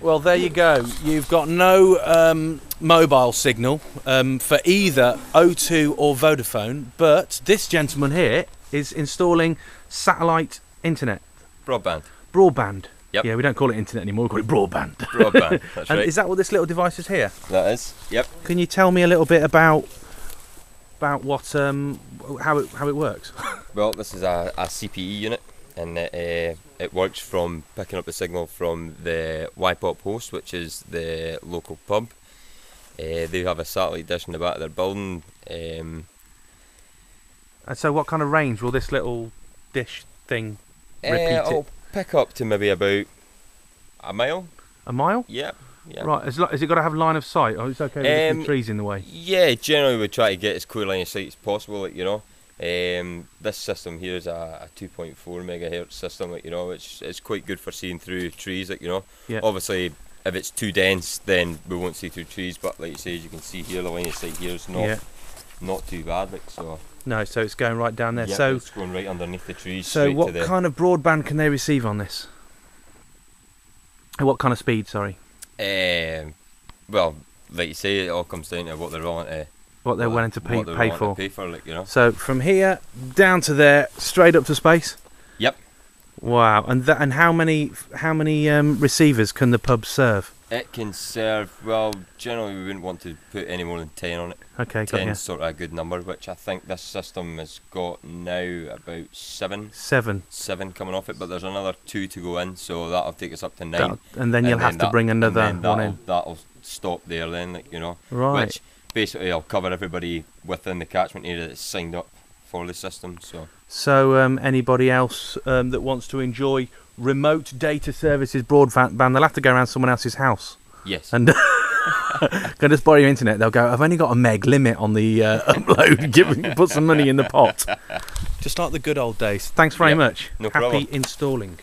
Well, there you go. You've got no um, mobile signal um, for either O2 or Vodafone, but this gentleman here is installing satellite internet, Broadband. broadband. Yep. Yeah, we don't call it internet anymore. We call it broadband. Broadband. That's and right. is that what this little device is here? that is. Yep. Can you tell me a little bit about about what um, how it how it works? Well, this is a, a CPE unit, and it, uh, it works from picking up the signal from the YPOP host, which is the local pub. Uh, they have a satellite dish in the back of their building. Um, and so, what kind of range will this little dish thing uh, it'll it? pick up to maybe about a mile. A mile? Yep. Yep. Right. Has, it got to have line of sight? Or it's okay with the Um, trees in the way? Yeah, generally we try to get as clear line of sight as possible, like, you know. Um, this system here is a, a 2.4 megahertz system, like, you know, which is quite good for seeing through trees, like, you know. Yeah. Obviously, if it's too dense, then we won't see through trees, but like you say, as you can see here, the line of sight here is not Yeah. not too bad, like, so. No. So it's going right down there. so it's going right underneath the trees. so what to the, kind of broadband can they receive on this? What kind of speed? Sorry. Um, well, like you say, it all comes down to what they're willing to What they're what- willing to pay, pay for. To pay for, like, you know. So from here down to there, straight up to space. Yep. Wow. And that and how many how many um, receivers can the pub serve? It can serve, well, generally we wouldn't want to put any more than 10 on it. Okay, 10 you. is sort of a good number, which I think this system has got now about 7 Seven. 7 coming off it, but there's another 2 to go in, so that'll take us up to 9. That'll- and then you'll have to that- bring another one in. That'll stop there then, like, you know. Right. Which basically I'll cover everybody within the catchment area that's signed up for the system, so. So um, anybody else um, that wants to enjoy remote data services broadband, they'll have to go around someone else's house Yes. and go just borrow your internet. They'll go. I've only got a meg limit on the uh, upload. Give put some money in the pot. Just like the good old days. Thanks very Yep, much. no Happy problem. installing.